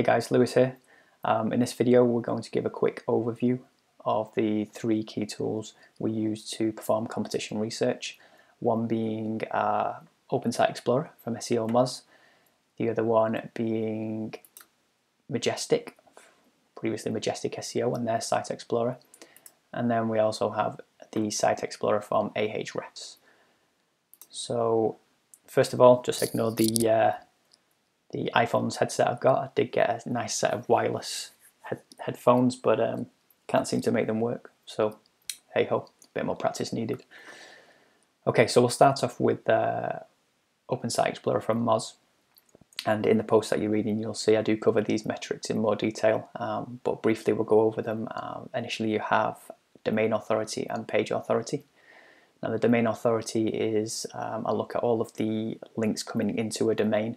Hey guys, Lewis here. Um, in this video we're going to give a quick overview of the three key tools we use to perform competition research. One being uh, Open Site Explorer from SEO Moz, the other one being Majestic, previously Majestic SEO and their Site Explorer, and then we also have the Site Explorer from Ahrefs. So first of all, just ignore the uh, the iPhone's headset I've got. I did get a nice set of wireless head headphones, but um, can't seem to make them work. So hey ho, a bit more practice needed. Okay, so we'll start off with uh, Open Site Explorer from Moz. And in the post that you're reading, you'll see I do cover these metrics in more detail, um, but briefly we'll go over them. Um, initially, you have domain authority and page authority. Now, the domain authority is um, a look at all of the links coming into a domain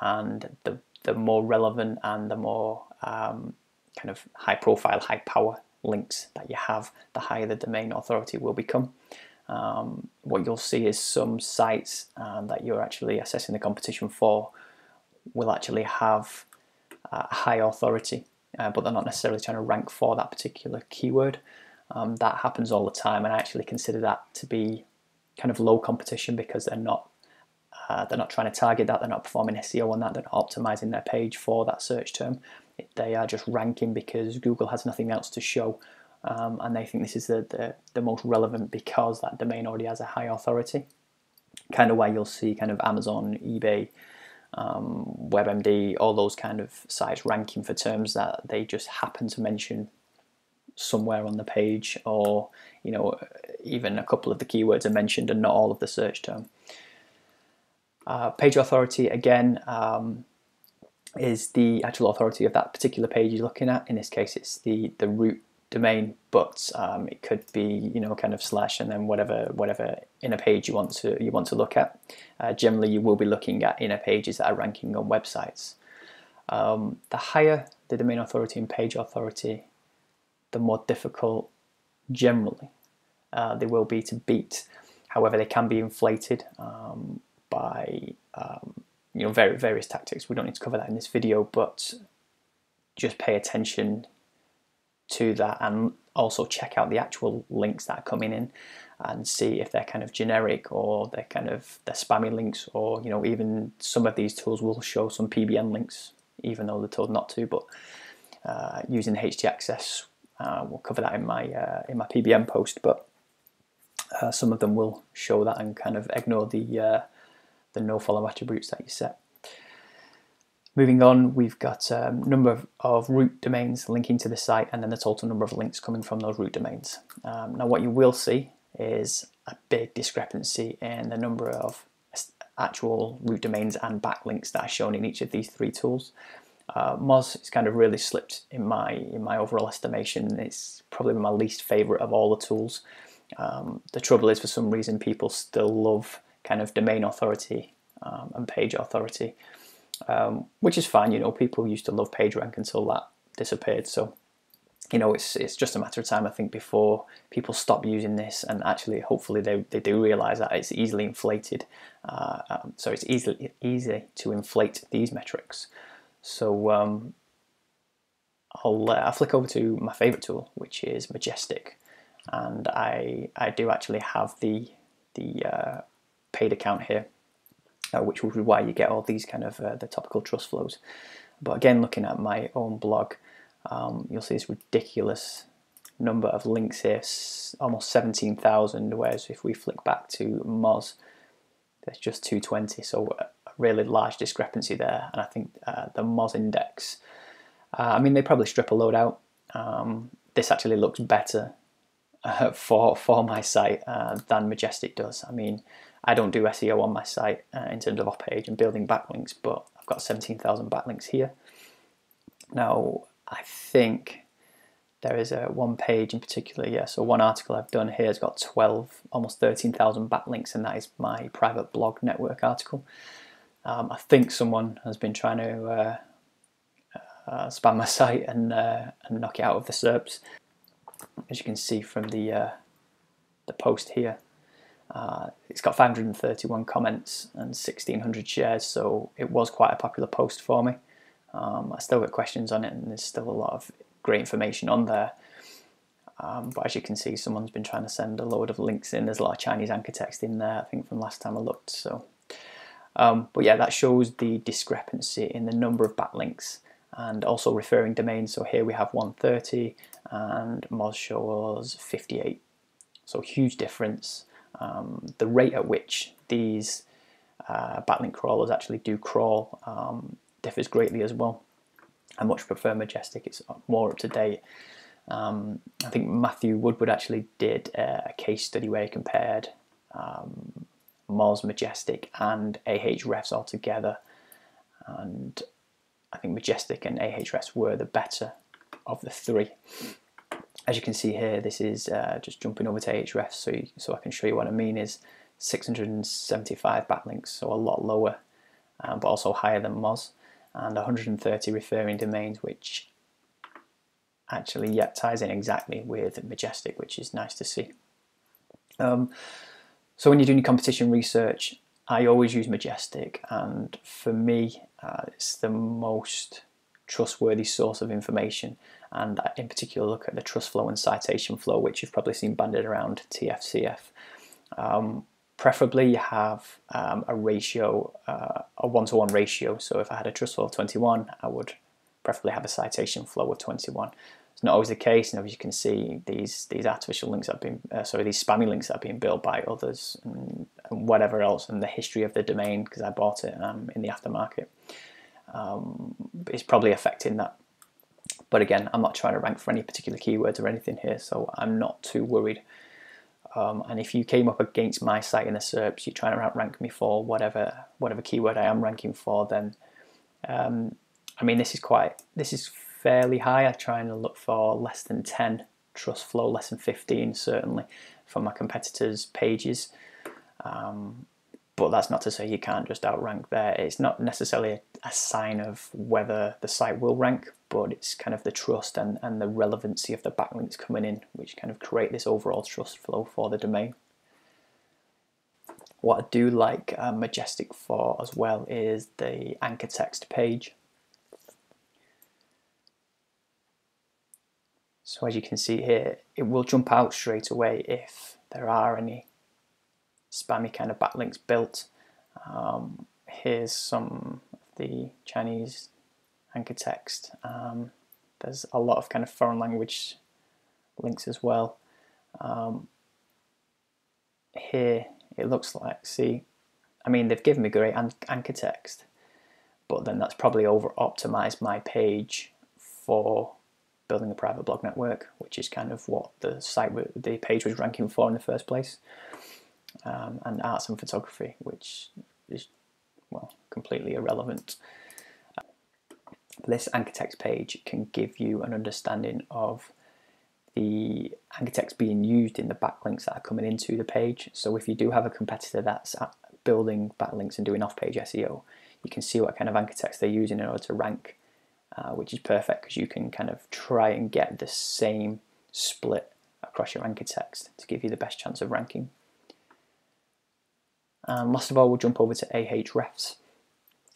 and the, the more relevant and the more um, kind of high profile, high power links that you have, the higher the domain authority will become. Um, what you'll see is some sites um, that you're actually assessing the competition for will actually have uh, high authority, uh, but they're not necessarily trying to rank for that particular keyword. Um, that happens all the time, and I actually consider that to be kind of low competition because they're not uh, they're not trying to target that, they're not performing SEO on that, they're not optimizing their page for that search term. They are just ranking because Google has nothing else to show um, and they think this is the, the, the, most relevant because that domain already has a high authority. Kind of where you'll see kind of Amazon, eBay, um, WebMD, all those kind of sites ranking for terms that they just happen to mention somewhere on the page or you know even a couple of the keywords are mentioned and not all of the search term. Uh, page authority again um, is the actual authority of that particular page you're looking at. In this case, it's the the root domain, but um, it could be you know kind of slash and then whatever whatever inner page you want to you want to look at. Uh, generally, you will be looking at inner pages that are ranking on websites. Um, the higher the domain authority and page authority, the more difficult generally uh, they will be to beat. However, they can be inflated. Um, by um, you know very various tactics. We don't need to cover that in this video, but just pay attention to that and also check out the actual links that are coming in and see if they're kind of generic or they're kind of they're spammy links or you know even some of these tools will show some PBN links even though they're told not to but uh, using htaccess uh, we'll cover that in my uh, in my PBN post but uh, some of them will show that and kind of ignore the uh, the no follow attributes that you set. Moving on, we've got a um, number of, of, root domains linking to the site and then the total number of links coming from those root domains. Um, now what you will see is a big discrepancy in the number of actual root domains and backlinks that are shown in each of these three tools. Uh, Moz is kind of really slipped in my in my overall estimation. It's probably my least favorite of all the tools. Um, the trouble is, for some reason, people still love kind of domain authority um, and page authority, um, which is fine. You know, people used to love PageRank until that disappeared. So, you know, it's it's just a matter of time, I think, before people stop using this and actually, hopefully, they, they do realize that it's easily inflated. Uh, um, so it's easily easy to inflate these metrics. So um, I'll, uh, I'll flick over to my favorite tool, which is Majestic, and I I do actually have the the uh, paid account here, uh, which will be why you get all these kind of uh, the topical trust flows. But again, looking at my own blog, um, you'll see this ridiculous number of links here, almost 17,000, whereas if we flick back to Moz, there's just 220, so a really large discrepancy there. And I think uh, the Moz index, uh, I mean, they probably strip a load out. Um, this actually looks better uh, for for my site uh, than Majestic does. I mean, I don't do SEO on my site uh, in terms of off page and building backlinks, but I've got 17,000 backlinks here. Now, I think there is a one page in particular, yeah, so one article I've done here has got 12, almost 13,000 backlinks, and that is my private blog network article. Um, I think someone has been trying to uh, uh, spam my site and, uh, and knock it out of the SERPs. As you can see from the, uh, the post here, uh, it's got 531 comments and 1600 shares, so it was quite a popular post for me. Um, I still get questions on it, and there's still a lot of great information on there. Um, but as you can see, someone's been trying to send a load of links in. There's a lot of Chinese anchor text in there, I think, from last time I looked. So, um, but yeah, that shows the discrepancy in the number of backlinks and also referring domains. So here we have 130 and Moz shows 58. So huge difference. Um, the rate at which these uh, backlink crawlers actually do crawl um, differs greatly as well. I much prefer Majestic, it's more up to date. Um, I think Matthew Woodward actually did a case study where he compared um, Moz, Majestic, and Ahrefs all together. And I think Majestic and Ahrefs were the better of the three. As you can see here, this is uh, just jumping over to Ahrefs so, you, so I can show you what I mean is 675 backlinks, so a lot lower, um, but also higher than Moz, and 130 referring domains, which actually yeah, ties in exactly with Majestic, which is nice to see. Um, so when you're doing competition research, I always use Majestic, and for me, uh, it's the most trustworthy source of information. And in particular, look at the trust flow and citation flow, which you've probably seen banded around TFCF. Um, preferably, you have um, a ratio, uh, a one-to-one -one ratio. So if I had a trust flow of 21, I would preferably have a citation flow of 21. It's not always the case, and as you can see, these these artificial links have been, uh, sorry, these spammy links have been built by others and, and whatever else, and the history of the domain because I bought it um, in the aftermarket um, is probably affecting that. But again, I'm not trying to rank for any particular keywords or anything here, so I'm not too worried. Um, and if you came up against my site in the SERPs, you're trying to rank me for whatever whatever keyword I am ranking for, then um, I mean this is quite this is fairly high. I try and look for less than 10 trust flow, less than 15 certainly for my competitors' pages. Um, but that's not to say you can't just outrank there. It's not necessarily a, sign of whether the site will rank, but it's kind of the trust and, and the relevancy of the backlinks coming in, which kind of create this overall trust flow for the domain. What I do like uh, Majestic for as well is the anchor text page. So as you can see here, it will jump out straight away if there are any spammy kind of backlinks built. Um, here's some of the Chinese anchor text. Um, there's a lot of kind of foreign language links as well. Um, here it looks like, see, I mean, they've given me great anchor text, but then that's probably over optimized my page for building a private blog network, which is kind of what the site, the page was ranking for in the first place, um, and arts and photography, which is well completely irrelevant. This anchor text page can give you an understanding of the anchor text being used in the backlinks that are coming into the page. So if you do have a competitor that's building backlinks and doing off-page SEO, you can see what kind of anchor text they're using in order to rank uh, which is perfect because you can kind of try and get the same split across your anchor text to give you the best chance of ranking. Um, last of all, we'll jump over to Ahrefs.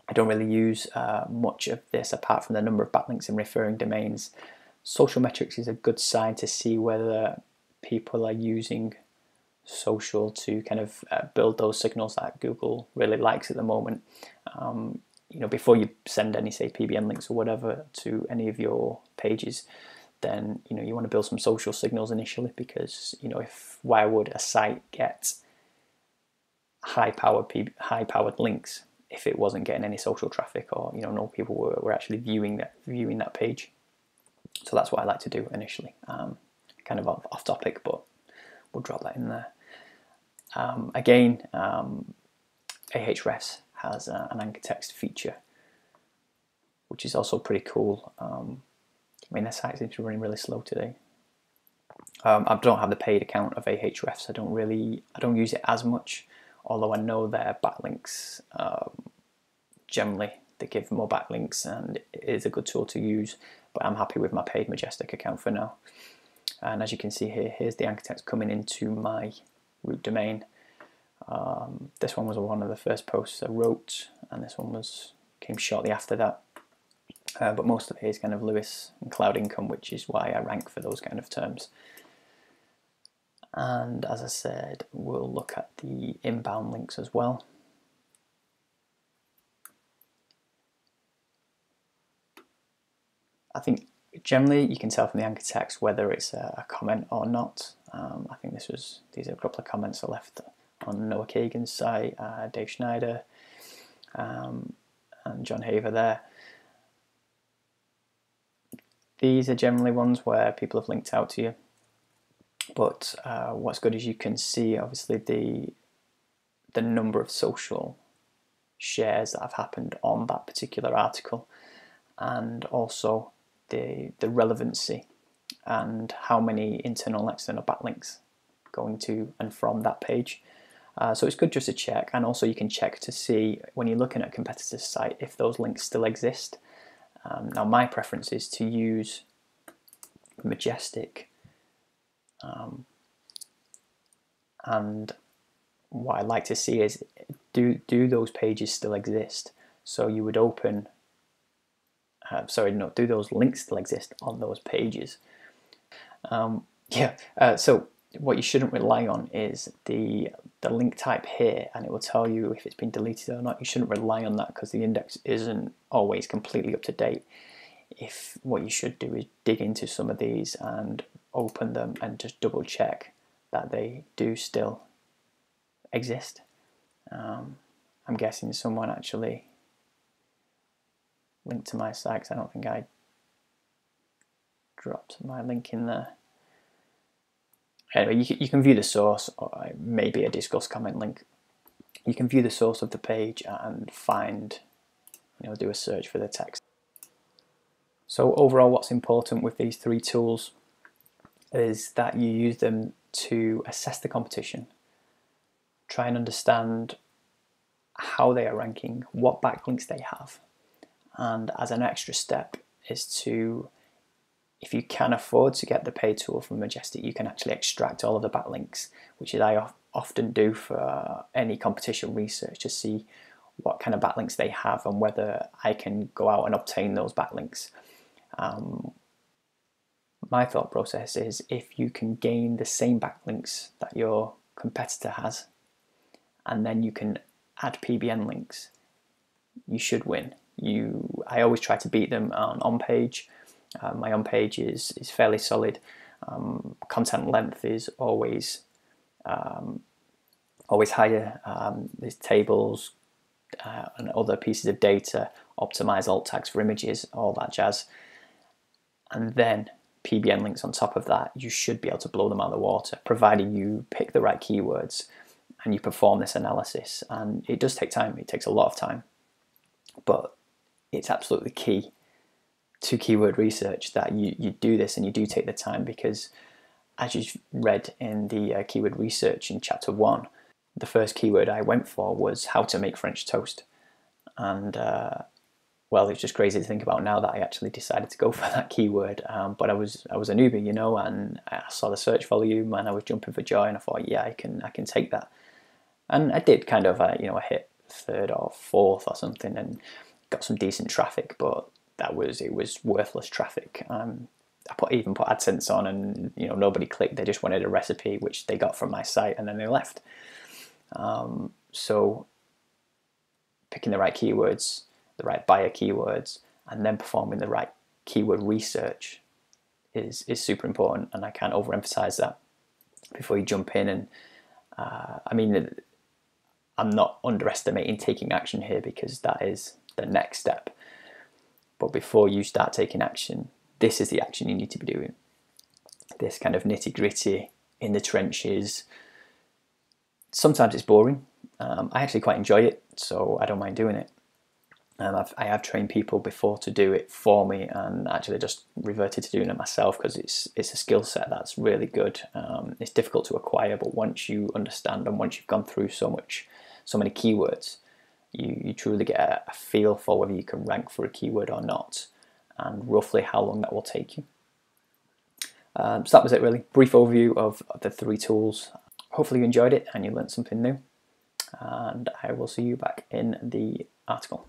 I don't really use uh, much of this apart from the number of backlinks and referring domains. Social metrics is a good sign to see whether people are using social to kind of uh, build those signals that Google really likes at the moment. Um, you know, before you send any say PBN links or whatever to any of your pages, then you know you want to build some social signals initially because you know if why would a site get high powered high powered links if it wasn't getting any social traffic or you know no people were, were actually viewing that viewing that page. So that's what I like to do initially. Um, kind of off, off, topic, but we'll drop that in there. Um, again, um, Ahrefs has uh, an anchor text feature, which is also pretty cool. Um, I mean, their site seems to be running really slow today. Um, I don't have the paid account of Ahrefs. I don't really, I don't use it as much. Although I know their backlinks um, generally they give more backlinks and it is a good tool to use. But I'm happy with my paid Majestic account for now. And as you can see here, here's the anchor text coming into my root domain. Um, this one was one of the first posts I wrote, and this one was came shortly after that. uh, but most of it is kind of Lewis and cloud income, which is why I rank for those kind of terms. And as I said, we'll look at the inbound links as well. I think generally you can tell from the anchor text whether it's a, comment or not. Um, I think this was these are a couple of comments I left on Noah Kagan's site, uh, Dave Schneider, um, and John Haver there. These are generally ones where people have linked out to you. But uh, what's good is you can see obviously the the number of social shares that have happened on that particular article and also the the relevancy and how many internal and external backlinks going to and from that page. Uh, so it's good just to check, and also you can check to see when you're looking at a competitor's site if those links still exist. Um, now, my preference is to use Majestic, um, and what I'd like to see is do do those pages still exist? So you would open, uh, sorry, no, do those links still exist on those pages? Um, yeah, uh, so what you shouldn't rely on is the the link type here and it will tell you if it's been deleted or not. You shouldn't rely on that because the index isn't always completely up to date. If what you should do is dig into some of these and open them and just double check that they do still exist. Um, I'm guessing someone actually linked to my site because I don't think I dropped my link in there. Anyway, you, you can view the source, or maybe a Disqus comment link. You can view the source of the page and find, you know, do a search for the text. So overall, what's important with these three tools is that you use them to assess the competition, try and understand how they are ranking, what backlinks they have, and as an extra step is to if you can afford to get the paid tool from Majestic, you can actually extract all of the backlinks, which is I often do for any competition research to see what kind of backlinks they have and whether I can go out and obtain those backlinks. Um, my thought process is if you can gain the same backlinks that your competitor has, and then you can add PBN links, you should win. You, I always try to beat them on on page uh, my on page is, is fairly solid. Um, content length is always um, always higher. Um, there's tables uh, and other pieces of data, optimize alt tags for images, all that jazz. And then PBN links on top of that, you should be able to blow them out of the water, provided you pick the right keywords and you perform this analysis. And it does take time, it takes a lot of time, but it's absolutely key to keyword research that you, you do this and you do take the time because as you read in the uh, keyword research in chapter one, the first keyword I went for was how to make French toast. And uh, well, it's just crazy to think about now that I actually decided to go for that keyword. Um, but I was I was a newbie, you know, and I saw the search volume and I was jumping for joy, and I thought, yeah, I can I can take that. And I did kind of, uh, you know, I hit third or fourth or something, and got some decent traffic. But that was it was worthless traffic. Um, I put even put AdSense on, and you know nobody clicked. They just wanted a recipe, which they got from my site, and then they left. Um, so picking the right keywords, the right buyer keywords, and then performing the right keyword research is is super important, and I can't overemphasize that. Before you jump in, and uh, I mean, I'm not underestimating taking action here because that is the next step. But before you start taking action, this is the action you need to be doing. This kind of nitty gritty in the trenches. Sometimes it's boring. Um, I actually quite enjoy it, so I don't mind doing it. Um, I've, I have trained people before to do it for me, and actually just reverted to doing it myself because it's it's a skill set that's really good. Um, it's difficult to acquire, but once you understand and once you've gone through so much, so many keywords, you, you truly get a, a feel for whether you can rank for a keyword or not and roughly how long that will take you. Um, so that was it really. Brief overview of, of the three tools. Hopefully you enjoyed it and you learned something new. And I will see you back in the article.